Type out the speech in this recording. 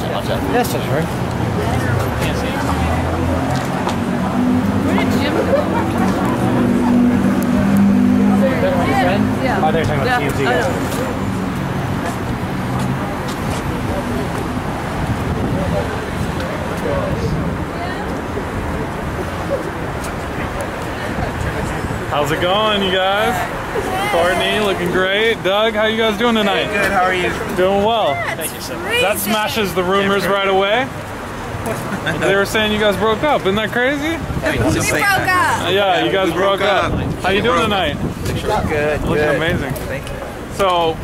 set. Yes, that's right. Can't see. Where did Jim go? Yeah. Oh, they're talking about Yeah, TMZ I guys. How's it going, you guys? Courtney, looking great. Doug, how you guys doing tonight? Good, how are you? Doing well. Thank you so much. That smashes the rumors right away. They were saying you guys broke up. Isn't that crazy? We broke up. Yeah, you guys broke up. How you doing tonight? Good, Looking good. amazing. Thank you. So,